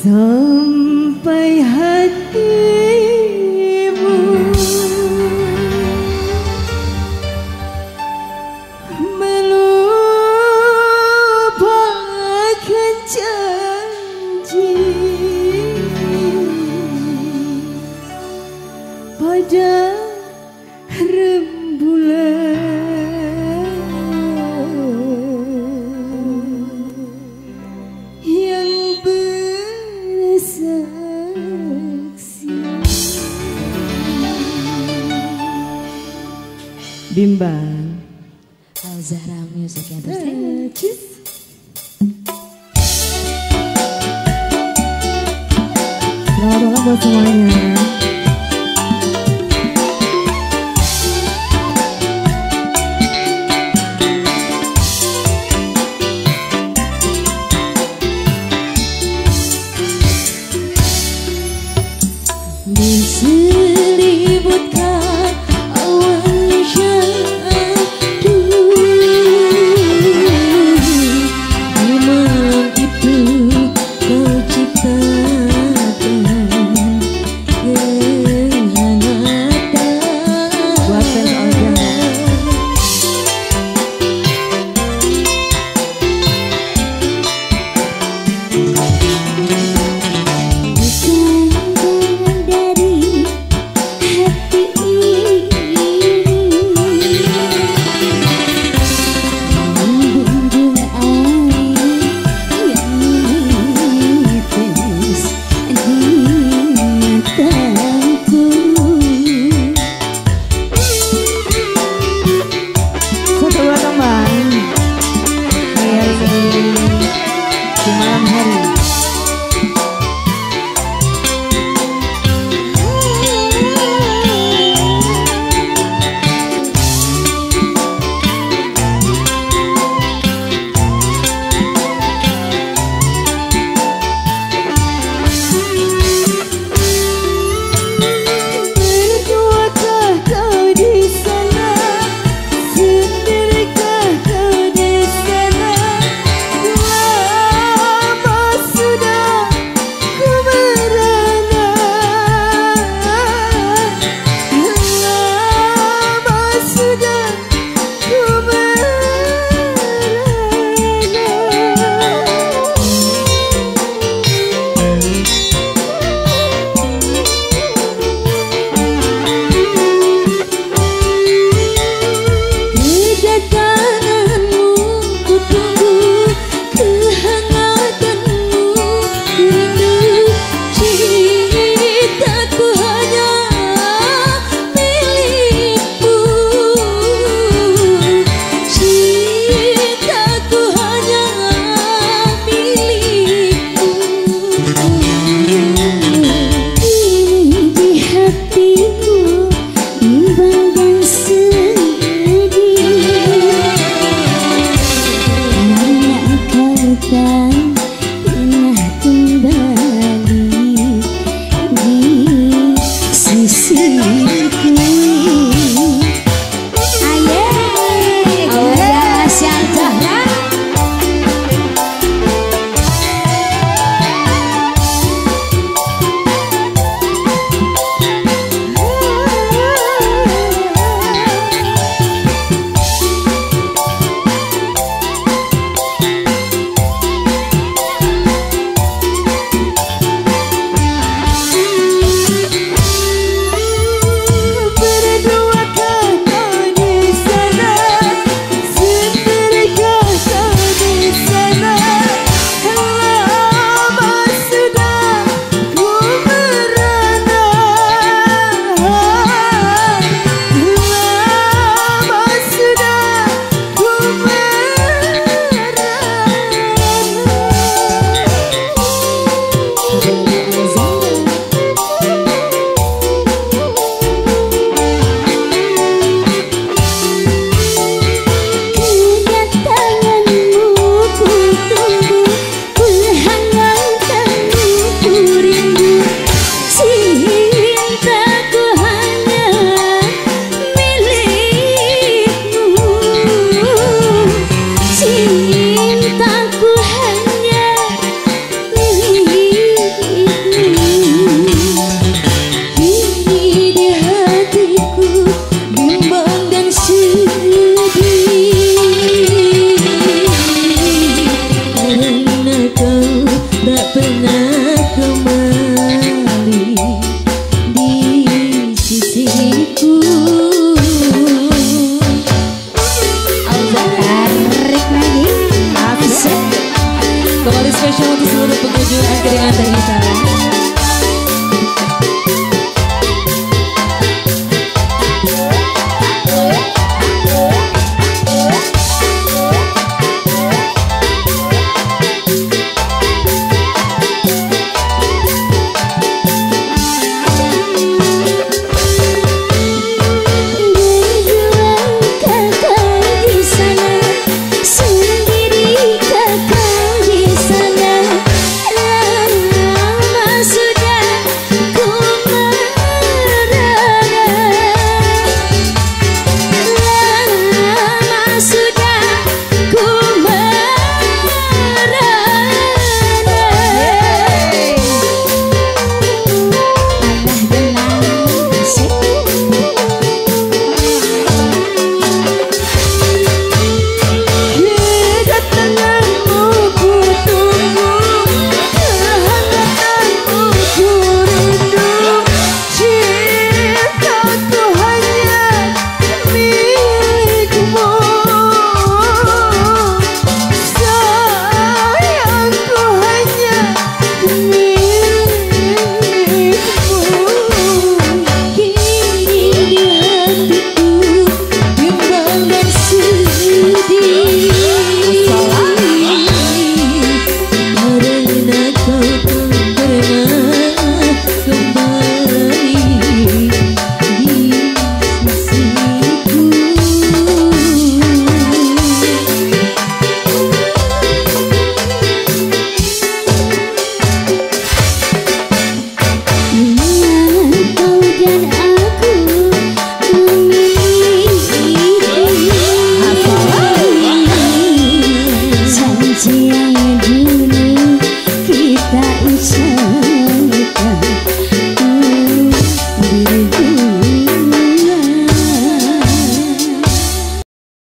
sampai hati Bimbang Al Zahra Music Entertainment. Selamat buat semuanya 芋 untuk seluruh pengunjung angkringan kita